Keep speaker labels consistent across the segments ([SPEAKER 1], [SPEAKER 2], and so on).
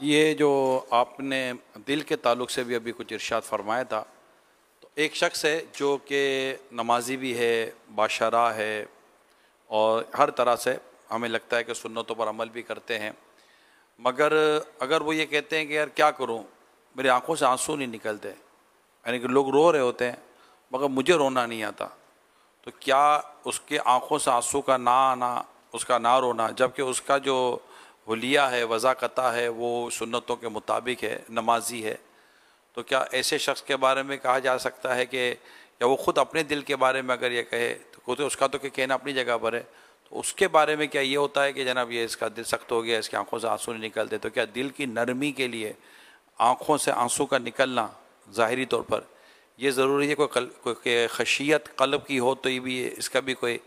[SPEAKER 1] یہ جو آپ نے دل کے تعلق سے بھی ابھی کچھ ارشاد فرمایا تھا، تو ایک شخص ہے جو کہ نمازی بھی ہے، باشرہ ہے، اور ہر طرح سے ہمیں لگتا ہے کہ سنتوں پر عمل بھی کرتے ہیں۔ مگر اگر وہ یہ کہتے ہیں کہ یار کیا کروں؟ میری آنکھوں سے آنسو نہیں نکلتے یعنی کہ لوگ رو رہے ہوتے ہیں، مگر مجھے رونا نہیں آتا۔ تو کیا اس کے آنکھوں سے آنسو کا نہ آنا، اس کا نہ رونا جبکہ اس کا جو حلیہ ہے وضاقتہ ہے، وہ سنتوں کے مطابق ہے، نمازی ہے۔ تو کیا ایسے شخص کے بارے میں کہا جا سکتا ہے کہ یا وہ خود اپنے دل کے بارے میں اگر یہ کہے، تو خود اس کا تو کہ کہنا اپنی جگہ پر ہے۔ تو اس کے بارے میں کیا یہ ہوتا ہے کہ جناب یہ اس کا دل سخت ہو گیا، اس کی آنکھوں سے آنسو نہیں نکلتے، تو کیا دل کی نرمی کے لیے آنکھوں سے آنسو کا نکلنا ظاہری طور پر یہ ضروری ہے؟ کوئی کوئی خشیت قلب کی ہو تو یہ بھی، اس کا بھی کوئی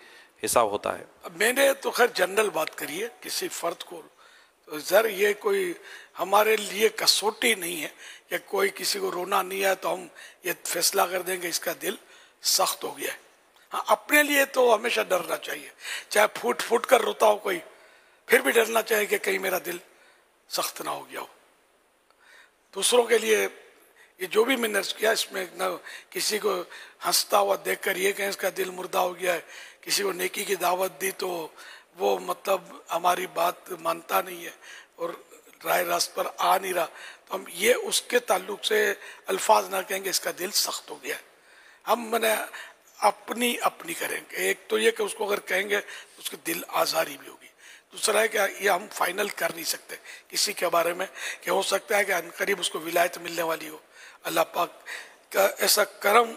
[SPEAKER 1] حساب ہوتا ہے۔
[SPEAKER 2] میں نے تو خیر جنرل بات کری ہے، کسی فرد کو تو ذر یہ کوئی ہمارے لیے کسوٹی نہیں ہے کہ کوئی کسی کو رونا نہیں ہے تو ہم یہ فیصلہ کر دیں گے اس کا دل سخت ہو گیا ہے۔ ہاں اپنے لیے تو ہمیشہ ڈرنا چاہیے۔ چاہے پھوٹ پھوٹ کر روتا ہو کوئی، پھر بھی ڈرنا چاہیے کہ کہیں میرا دل سخت نہ ہو گیا ہو۔ دوسروں کے لیے یہ جو بھی میں نے کیا، اس میں نہ کسی کو ہنستا ہوا دیکھ کر یہ کہ اس کا دل مردہ ہو گیا ہے، کسی کو نیکی کی دعوت دی تو وہ مطلب ہماری بات مانتا نہیں ہے اور رائے راست پر آ نہیں رہا۔ تو ہم یہ اس کے تعلق سے الفاظ نہ کہیں گے، اس کا دل سخت ہو گیا ہے۔ ہم میں نے اپنی اپنی کریں گے۔ ایک تو یہ کہ اس کو اگر کہیں گے تو اس کے دل آزاری بھی ہوگی۔ دوسرا ہے کہ یہ ہم فائنل کر نہیں سکتے کسی کے بارے میں کہ ہو سکتا ہے کہ ان قریب اس کو ولایت ملنے والی ہو۔ اللہ پاک کا ایسا کرم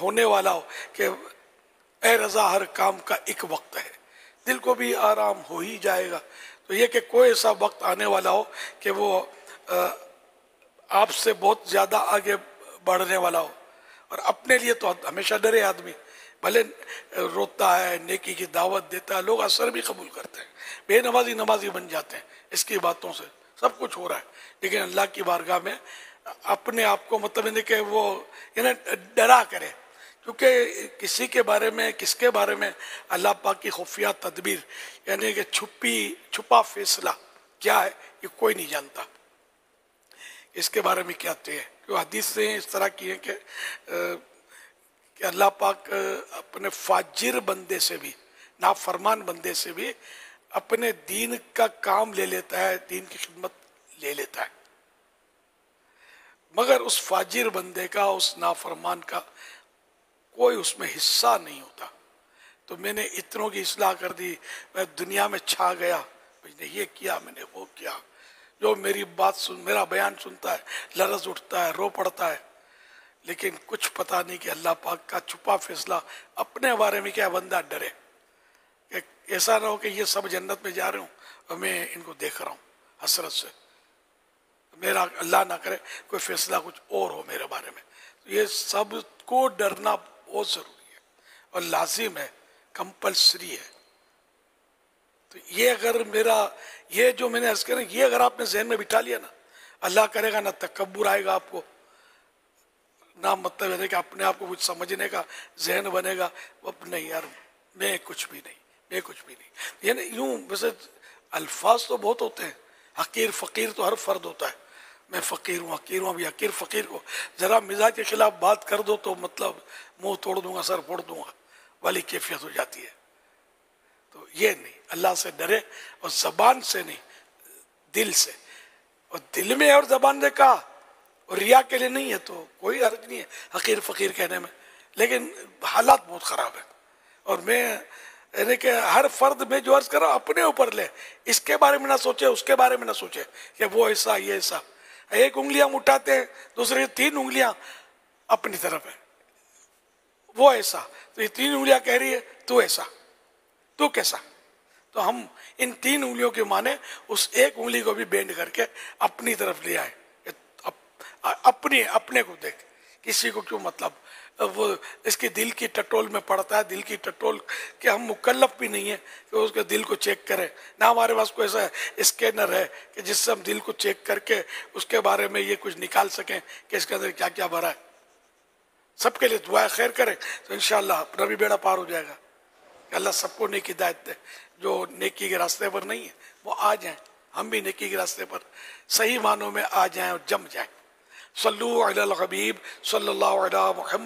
[SPEAKER 2] ہونے والا ہو کہ اے رضا، ہر کام کا ایک وقت ہے۔ دل کو بھی آرام ہو ہی جائے گا۔ تو یہ کہ کوئی ایسا وقت آنے والا ہو کہ وہ آپ سے بہت زیادہ آگے بڑھنے والا ہو۔ اور اپنے لیے تو ہمیشہ ڈرے آدمی۔ بھلے روتا ہے، نیکی کی دعوت دیتا ہے، لوگ اثر بھی قبول کرتے ہیں۔ بے نمازی نمازی بن جاتے ہیں اس کی باتوں سے۔ سب کچھ ہو رہا ہے۔ لیکن اللہ کی بارگاہ میں اپنے آپ کو مطلب کہ وہ یعنی ڈرا کرے۔ کیونکہ کسی کے بارے میں، کس کے بارے میں اللہ پاک کی خفیہ تدبیر یعنی کہ چھپی، چھپا فیصلہ کیا ہے، یہ کوئی نہیں جانتا۔ اس کے بارے میں کیا ہے کہ حدیث سے اس طرح کی ہے کہ کہ اللہ پاک اپنے فاجر بندے سے بھی، نافرمان بندے سے بھی اپنے دین کا کام لے لیتا ہے، دین کی خدمت لے لیتا ہے۔ مگر اس فاجر بندے کا، اس نافرمان کا کوئی اس میں حصہ نہیں ہوتا۔ تو میں نے اتنوں کی اصلاح کر دی، میں دنیا میں چھا گیا۔ میں نے یہ کیا، میں نے وہ کیا۔ جو میری بات سن، میرا بیان سنتا ہے، لرز اٹھتا ہے، رو پڑتا ہے۔ لیکن کچھ پتا نہیں کہ اللہ پاک کا چھپا فیصلہ اپنے بارے میں کیا بندہ ڈرے۔ کہ ایسا نہ ہو کہ یہ سب جنت میں جا رہے ہوں اور میں ان کو دیکھ رہا ہوں حسرت سے۔ میرا اللہ نہ کرے، کوئی فیصلہ کچھ اور ہو میرے بارے میں۔ یہ سب کو ڈرنا بہت ضروری ہے اور لازم ہے، کمپلسری ہے۔ تو یہ اگر میرا، یہ جو میں نے عرض کریں یہ اگر آپ نے ذہن میں بٹھا لیا نا، اللہ کرے گا، نہ تکبر آئے گا آپ کو، نہ مطلب ہے کہ اپنے آپ کو کچھ سمجھنے کا ذہن بنے گا۔ وہ نہیں یار، میں کچھ بھی نہیں، میں کچھ بھی نہیں۔ یعنی یوں، ویسے الفاظ تو بہت ہوتے ہیں، حقیر، فقیر تو ہر فرد ہوتا ہے۔ میں فقیر ہوں حقیر ہوں، ابھی حقیر فقیر کو ذرا مزاج کے خلاف بات کر دو تو مطلب منہ توڑ دوں گا، سر پھوڑ دوں گا، والی کیفیت ہو جاتی ہے۔ تو یہ نہیں، اللہ سے ڈرے اور زبان سے نہیں، دل سے۔ اور دل میں اور زبان نے کہا اور ریا کے لیے نہیں ہے تو کوئی حرج نہیں ہے حقیر فقیر کہنے میں۔ لیکن حالات بہت خراب ہے اور میں یعنی کہ ہر فرد میں جو عرض کرا اپنے اوپر لے۔ اس کے بارے میں نہ سوچے، اس کے بارے میں نہ سوچے کہ وہ ایسا، یہ ایسا۔ ایک انگلیاں اٹھاتے ہیں، دوسرے تین انگلیاں اپنی طرف ہے وہ ایسا۔ تو یہ تین انگلیاں کہہ رہی ہے، تو ایسا۔ تو کیسا؟ تو ہم ان تین انگلیوں کے معنی اس ایک انگلی کو بھی بینڈ کر کے اپنی طرف لے آئے۔ اپنی، اپنے کو دیکھ۔ کسی کو کیوں مطلب؟ وہ اس کے دل کی ٹٹول میں پڑتا ہے، دل کی ٹٹول کہ ہم مکلف بھی نہیں ہیں کہ اس کے دل کو چیک کریں۔ نہ ہمارے پاس کوئی ایسا اسکینر ہے کہ جس سے ہم دل کو چیک کر کے اس کے بارے میں یہ کچھ نکال سکیں کہ اس کے اندر کیا کیا بھرا ہے۔ سب کے لیے دعائیں خیر کریں تو انشاءاللہ اپنا بھی بیڑا پار ہو جائے گا۔ کہ اللہ سب کو نیک ہدایت دے۔ جو نیکی کے راستے پر نہیں ہے وہ آ جائیں۔ ہم بھی نیکی کے راستے پر صحیح معنوں میں آ جائیں اور جم جائیں۔ صلو علی الحبیب صلی اللہ علیہ محمد۔